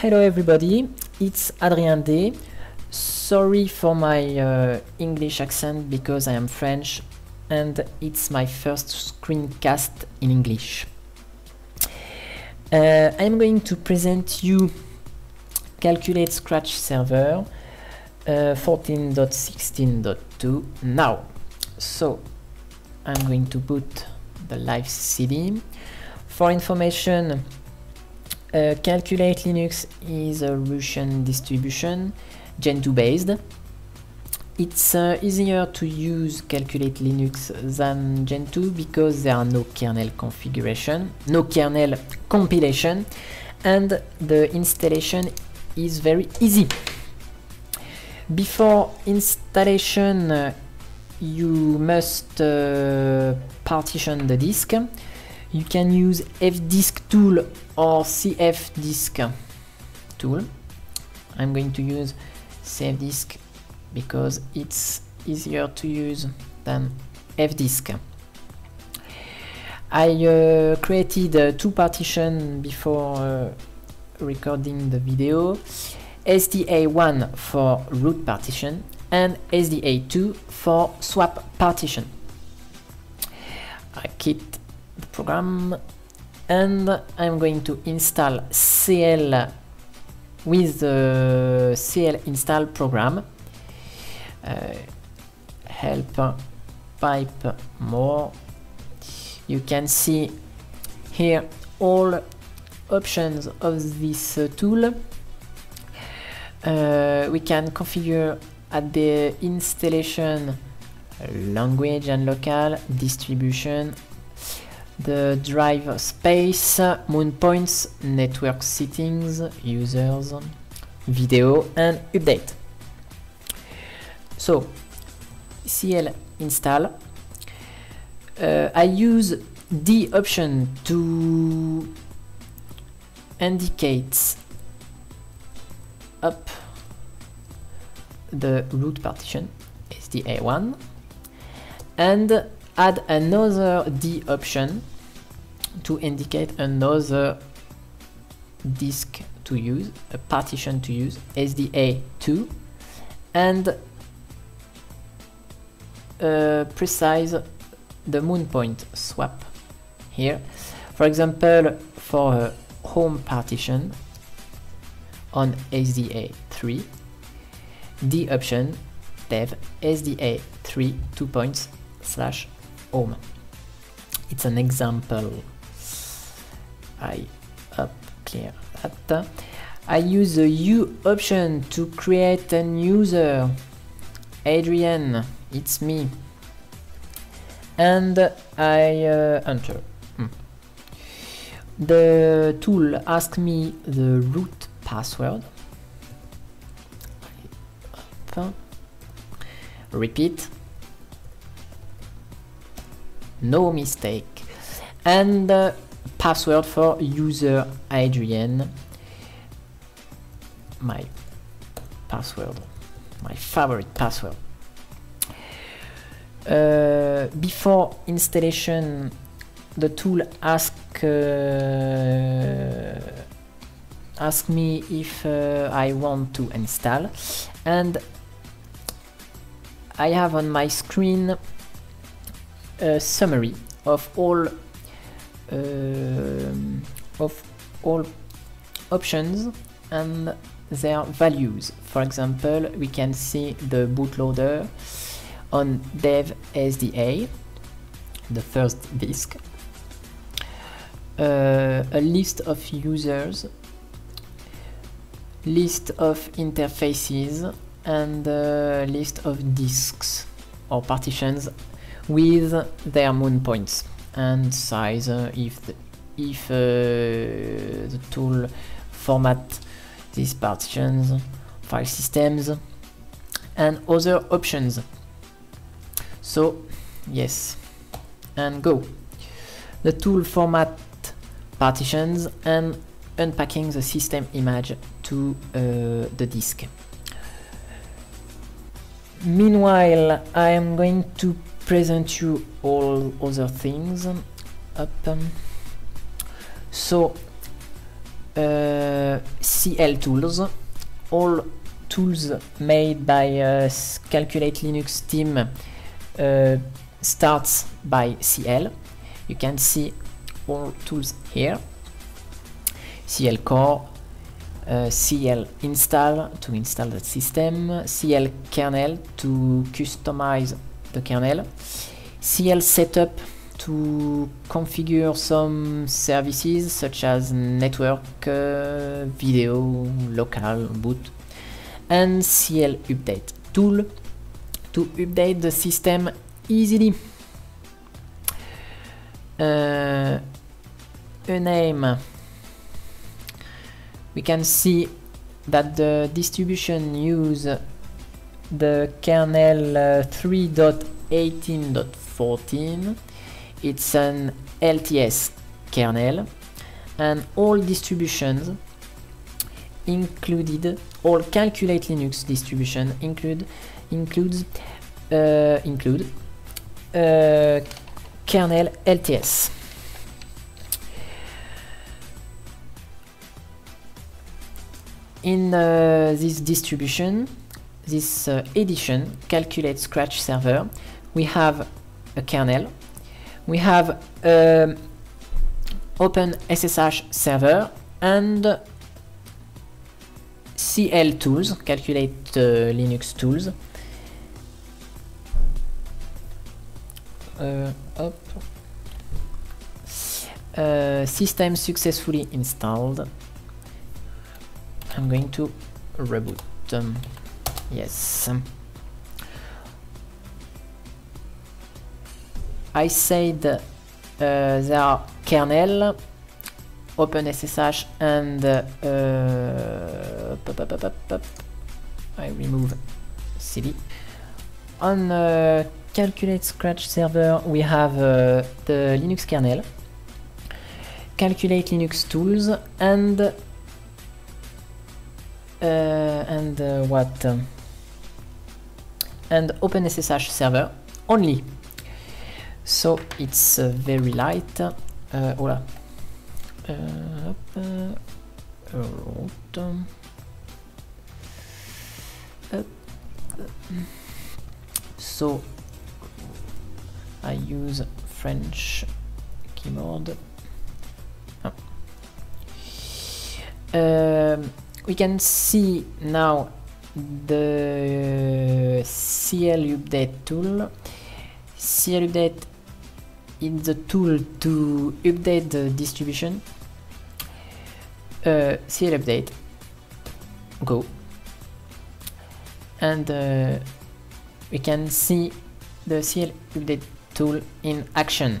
Hello everybody, it's Adrien D. Sorry for my uh, English accent because I am French and it's my first screencast in English. Uh, I'm going to present you Calculate Scratch Server uh, 14.16.2 now. So I'm going to put the live CD. For information, uh, Calculate Linux is a Russian distribution, Gentoo based. It's uh, easier to use Calculate Linux than Gentoo because there are no kernel configuration, no kernel compilation, and the installation is very easy. Before installation, uh, you must uh, partition the disk. You can use fdisk tool or cfdisk tool. I'm going to use cfdisk because it's easier to use than fdisk. I uh, created uh, two partitions before uh, recording the video. SDA1 for root partition and SDA2 for swap partition. I keep program and I'm going to install CL with the CL install program. Uh, help pipe more. You can see here all options of this uh, tool uh, we can configure at the installation language and local distribution the drive space mount points network settings users video and update. So cl install. Uh, i use the option to indicate up the root partition SDA1 and add another D option to indicate another disk to use, a partition to use, SDA2 and uh, precise the mount point swap here. For example, for a home partition, on SDA3, the option dev SDA3 two points slash home. It's an example. I up clear that. I use the U option to create a user. Adrien, it's me. And I uh, enter. Hmm. The tool asks me the root password. Repeat. No mistake. And uh, password for user Adrien. My password. My favorite password. Uh, before installation, the tool asks uh, ask me if uh, I want to install and I have on my screen a summary of all uh, of all options and their values. For example, we can see the bootloader on dev SDA, the first disk, uh, a list of users list of interfaces and a list of disks or partitions with their mount points and size uh, if the, if uh, the tool format these partitions file systems and other options so yes and go the tool format partitions and unpacking the system image to uh, the disk. Meanwhile, I am going to present you all other things. Up. So, uh, CL tools, all tools made by uh, Calculate Linux team uh, starts by CL. You can see all tools here. CL core, uh, CL install to install the system, CL kernel to customize the kernel, CL setup to configure some services such as network, uh, video, local, boot, and CL update tool to update the system easily. Uh, uname. We can see that the distribution use the kernel uh, 3.18.14 it's an LTS kernel and all distributions included all calculate linux distribution include includes uh, include uh, kernel LTS in uh, this distribution, this uh, edition, calculate Scratch server, we have a kernel, we have um, open SSH server and CL tools, calculate uh, Linux tools. Uh, up. Uh, system successfully installed. I'm going to reboot. Um, yes. I said uh, there are kernel, OpenSSH, and uh, I remove CD. On uh, Calculate Scratch server, we have uh, the Linux kernel, Calculate Linux tools, and uh, and uh, what? And OpenSSH server only. So it's uh, very light. Uh, voilà. uh, so I use French keyboard um, we can see now the CL update tool. CL update is the tool to update the distribution. Uh, CL update, go. And uh, we can see the CL update tool in action.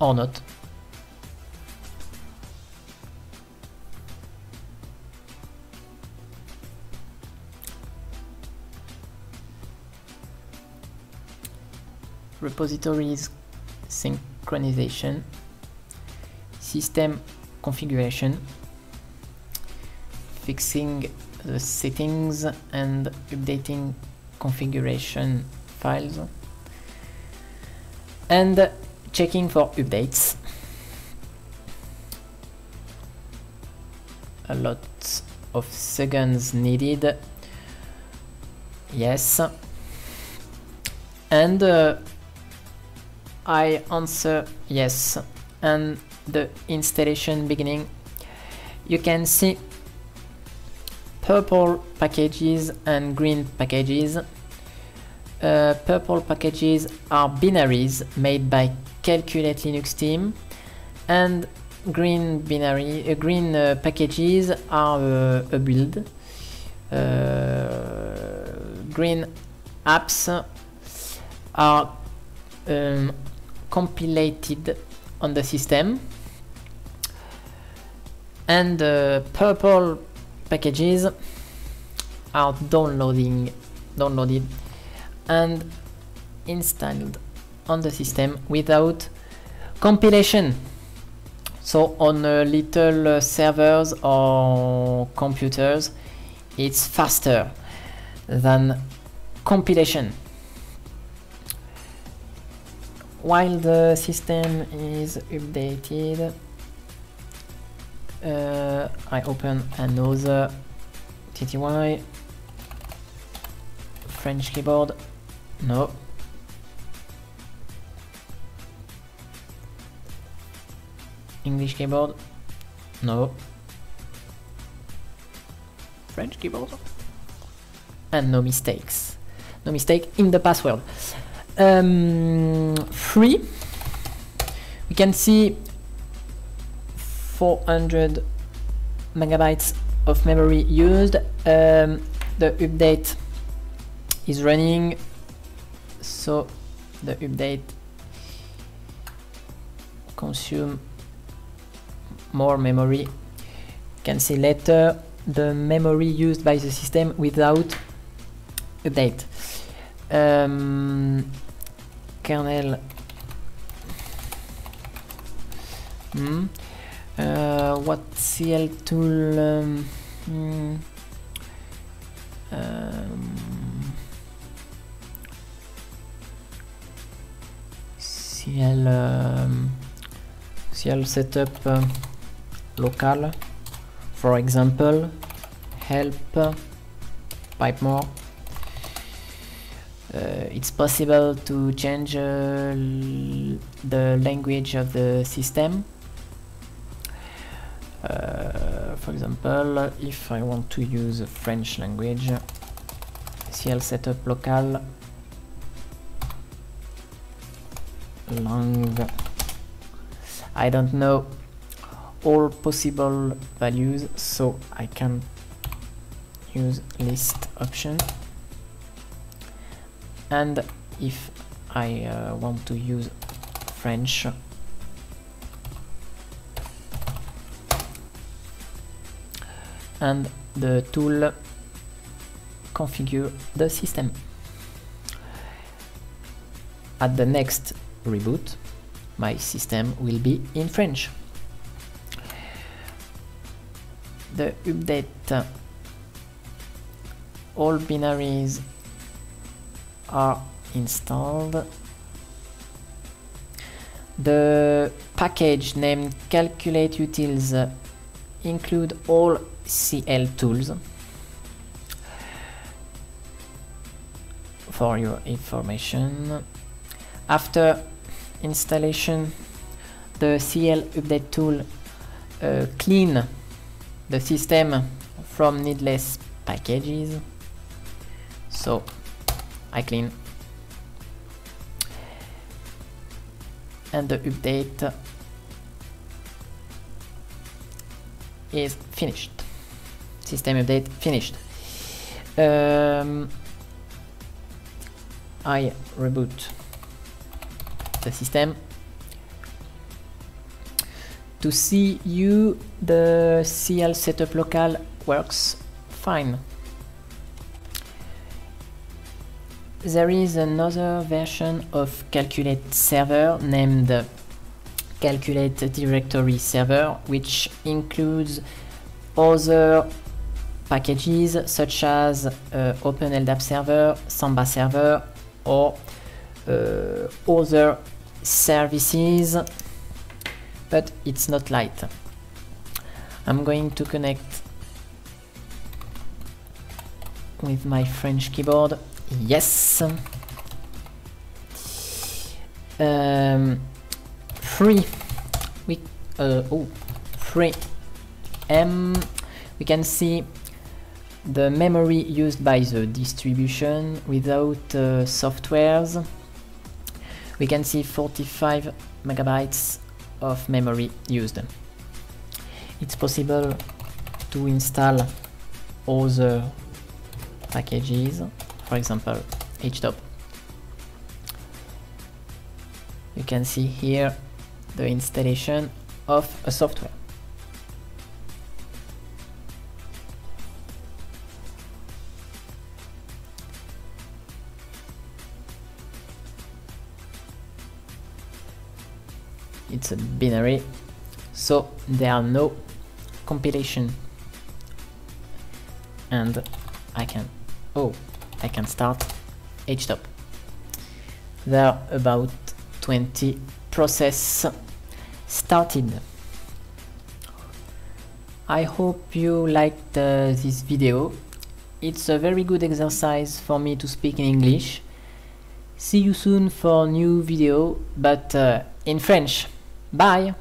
Or not. Repositories synchronization, system configuration, fixing the settings and updating configuration files, and checking for updates. A lot of seconds needed. Yes. And uh, I answer yes. And the installation beginning. You can see purple packages and green packages. Uh, purple packages are binaries made by calculate Linux team. And green binary uh, green uh, packages are uh, a build. Uh, green apps are um, compiled on the system. And uh, purple packages are downloading downloaded and installed on the system without compilation. So on uh, little uh, servers or computers, it's faster than compilation. while the system is updated uh, I open another TTY French keyboard no English keyboard. No. French keyboard? And no mistakes. No mistake in the password. Um, free we can see 400 megabytes of memory used. Um, the update is running. So the update consume more memory you can see later the memory used by the system without update um, kernel hmm. uh, what CL tool um, hmm. um, CL um, CL setup uh, local. For example help pipe more. Uh, it's possible to change uh, the language of the system. Uh, for example if I want to use French language CL setup local. Lang. I don't know all possible values so I can use list option. And if I uh, want to use French and the tool configure the system. At the next reboot my system will be in French the update. All binaries are installed. The package named calculate utils include all CL tools. For your information. After installation the CL update tool uh, clean the system from needless packages. So I clean. And the update is finished. System update finished. Um, I reboot the system to see you the CL setup local works fine. There is another version of calculate server named calculate directory server which includes other packages such as uh, OpenLDAP server, Samba server or uh, other services but it's not light. I'm going to connect with my French keyboard. Yes. Um, free. We uh, oh free. M we can see the memory used by the distribution without uh, softwares. We can see 45 megabytes of memory used it's possible to install other packages for example htop. You can see here the installation of a software it's a binary so there are no compilation and I can oh I can start htop there are about 20 process started. I hope you liked uh, this video. It's a very good exercise for me to speak in English. See you soon for new video, but uh, in French. Bye!